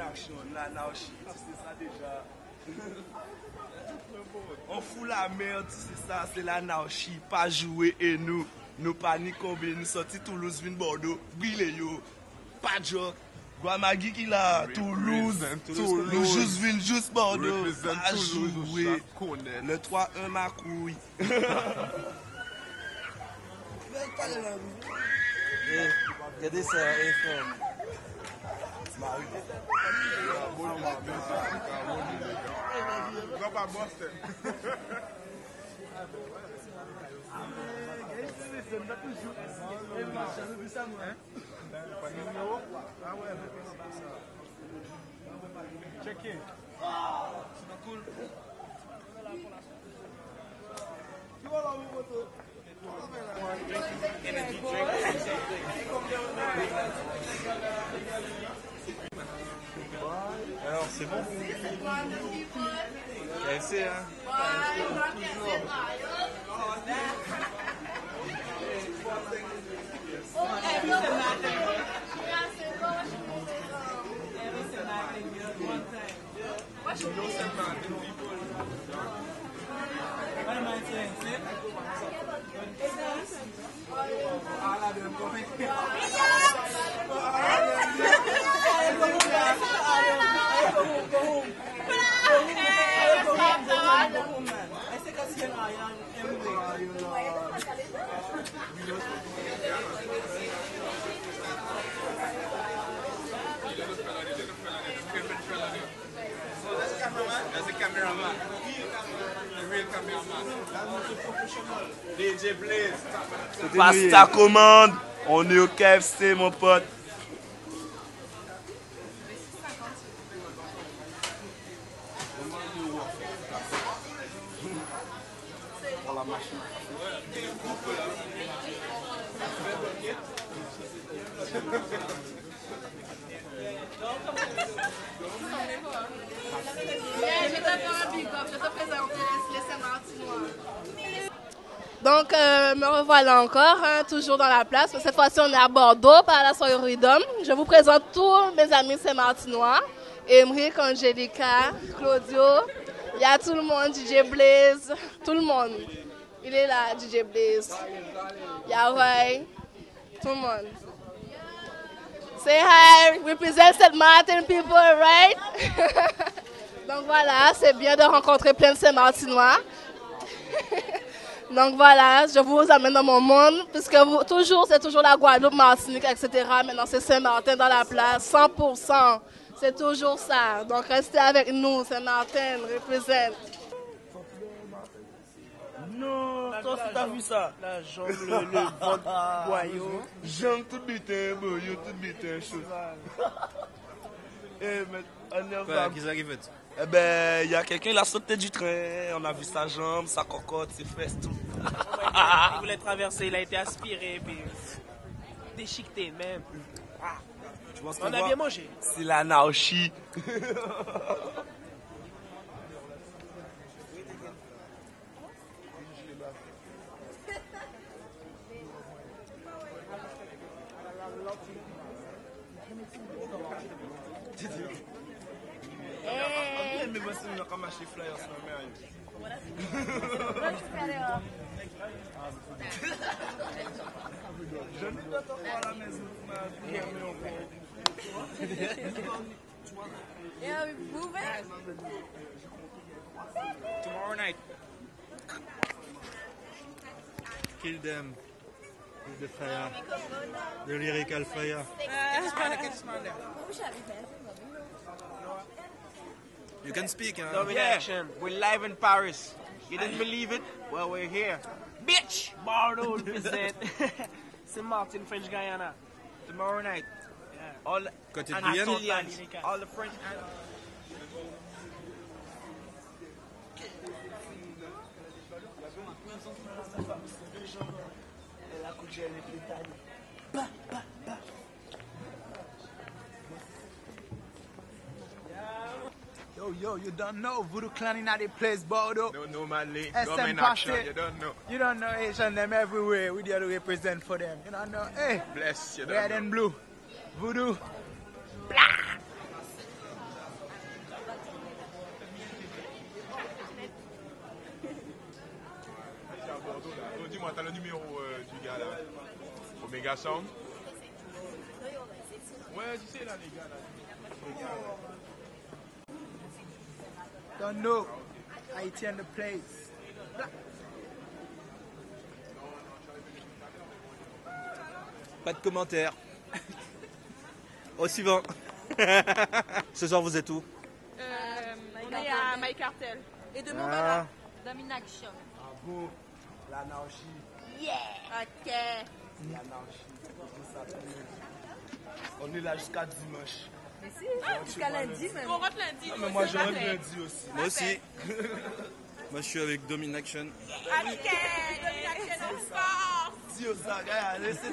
in aksyon nan nou oh, shit, se sa deja. On fou la merd, se sa, se la nou oh, shit, pa jowe e nou. Nou pa ni konbe, nou soti Toulouse vin Bordeaux, bile yo, pa jok. Gwa magi ki la, Toulouse, Toulouse, jous vin, jous Bordeaux, pa jowe. Le 3-1 makouy. Gade sa, e fòm. A Boston. Check in. Alors, KFC, hein That's the cameraman. The real cameraman. DJ Blaze. Passe ta commande, on est au KFC mon pote. Donc, euh, me revoilà encore, hein, toujours dans la place. Cette fois-ci, on est à Bordeaux, par la soirée Rhythm. Je vous présente tous mes amis Saint-Martinois. Emric, Angelica, Claudio. Il y a tout le monde, DJ Blaze, tout le monde. Il est là, DJ Blaze. Il y a Roy, tout le monde. Say hi, represent St. Martin people, right? Donc voilà, c'est bien de rencontrer plein de Saint-Martinois. Donc voilà, je vous amène dans mon monde, puisque toujours, c'est toujours la Guadeloupe, Martinique, etc. Maintenant, c'est Saint-Martin dans la place, 100%. C'est toujours ça. Donc restez avec nous, Saint-Martin, représente. Toi si t'as vu ça La jambe, le, le ventre boyau. J'aime tout bitin, bon, yo tout bitin, chaud. Eh, mais on est Quoi, qu'est-ce qui fait Eh ben, il y a quelqu'un, il a sauté du train, on a vu sa jambe, sa cocotte, ses fesses, tout. Il voulait traverser, il a été aspiré, puis déchiqueté même. On a bien mangé. C'est l'anarchie. Mais voici, on a comme acheté flyers, ma mère. Je ne dois pas voir la maison, ma vie, mais on Yeah, we move Tomorrow night. Kill them. The Faya, the Lyrical Faya. You can speak, you know. Yeah. We're live in Paris. You didn't believe it? Well, we're here. Bitch! Bordeaux visit Saint Martin, French Guyana. Tomorrow night. Yeah. All the Antilleans, all the French. And Yo, yo, you don't know. Voodoo Clan in they place ball. No, no, man, late. SM action, you don't know. You don't know Asian them everywhere. We there to represent for them. You don't know. Hey. Bless, you Red and blue. Voodoo. Blah. Oh, dis-moi, t'as le numéro... Euh, gars là Omega Sound Ouais, tu sais là, les gars là. Don't know. Haiti in the place. Pas de commentaires. Au suivant. Ce soir, vous êtes où? Euh, on est à My Cartel. Et de Ah, Dominaction. Ah bon, l'anarchie, Ok. l'anarchie. On est là jusqu'à dimanche. Jusqu'à lundi même. On rentre lundi. Ah, mais moi je rentre lundi aussi. moi aussi. Moi, je suis avec Dominaction. Ok. Dominaction, on force. Dis aux gars, allez, c'est.